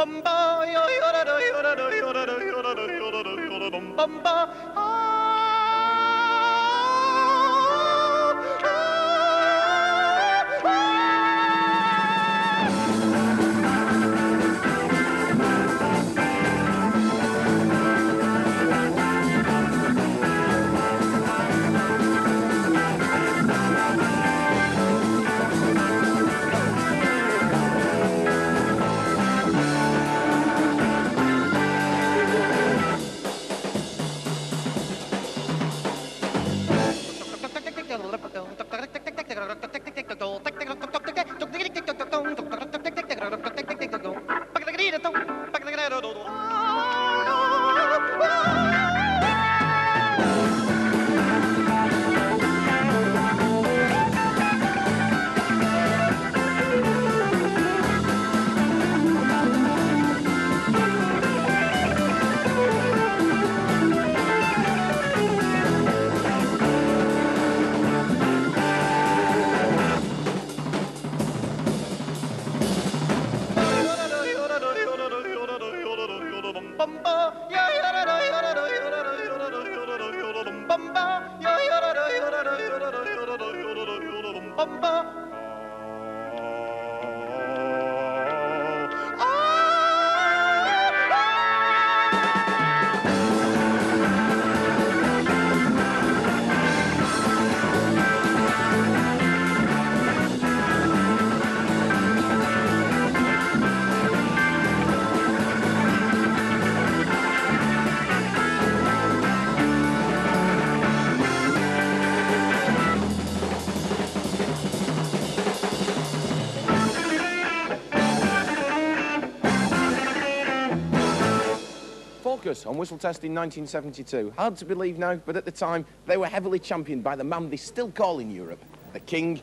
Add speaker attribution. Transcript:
Speaker 1: Bum ba yo yo da yo da yo da da yo da da yo da da yo bum
Speaker 2: bum on Whistle Test in 1972. Hard to believe now, but at the time, they were heavily championed by the man they still call in Europe, the King